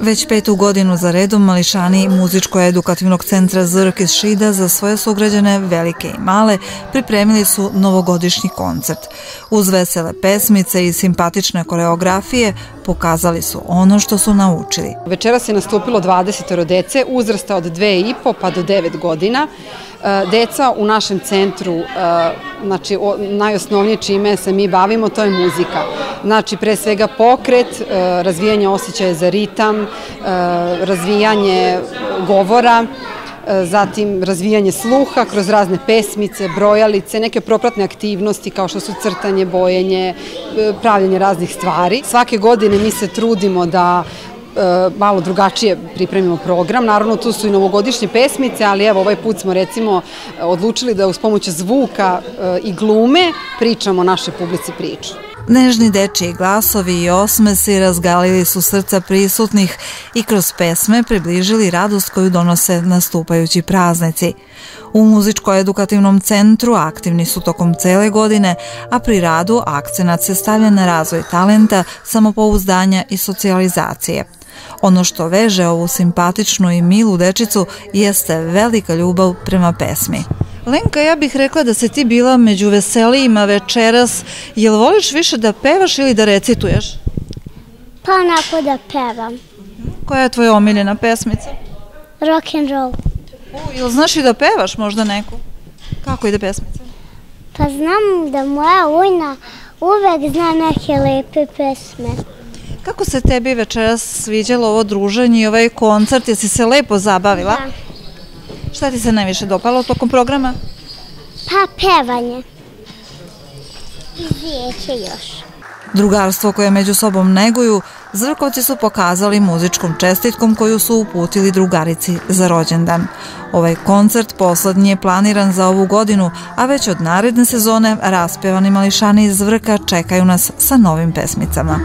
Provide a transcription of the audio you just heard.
Već petu godinu za redom mališani muzičko-edukativnog centra Zrk iz Šida za svoje sugrađane, velike i male, pripremili su novogodišnji koncert. Uz vesele pesmice i simpatične koreografije pokazali su ono što su naučili. Večeras je nastupilo 20 dece uzrasta od 2,5 pa do 9 godina. E, deca u našem centru, e, znači najosnovnije čime se mi bavimo, to je muzika. Znači pre svega pokret, e, razvijanje osjećaja za ritam, razvijanje govora, zatim razvijanje sluha kroz razne pesmice, brojalice, neke propratne aktivnosti kao što su crtanje, bojenje, pravljanje raznih stvari. Svake godine mi se trudimo da E, malo drugačije pripremimo program. Naravno, tu su i novogodišnje pesmice, ali evo, ovaj put smo recimo odlučili da uz pomoć zvuka e, i glume pričamo našoj publici priču. Nežni dečiji glasovi i osmesi razgalili su srca prisutnih i kroz pesme približili radost koju donose nastupajući praznici. U muzičko-edukativnom centru aktivni su tokom cele godine, a pri radu akcenat se stavlja na razvoj talenta, samopouzdanja i socijalizacije. Ono što veže ovu simpatičnu i milu dečicu jeste velika ljubav prema pesmi. Lenka, ja bih rekla da se ti bila među veselijima večeras. Jel voliš više da pevaš ili da recituješ? Pa onako da pevam. Koja je tvoja omiljena pesmica? Rock and roll. U, jel znaš i da pevaš možda neku? Kako ide pesmica? Pa znam da moja ujna uvek zna neke lepe pesme. Kako se tebi večeras sviđalo ovo druženje i ovaj koncert? Jesi se lepo zabavila? Da. Šta ti se najviše dopalo tokom programa? Pa pevanje. I zvijeće još. Drugarstvo koje među sobom neguju, Zrkovci su pokazali muzičkom čestitkom koju su uputili drugarici za rođendan. Ovaj koncert poslednji je planiran za ovu godinu, a već od naredne sezone raspevani mališani iz Vrka čekaju nas sa novim pesmicama.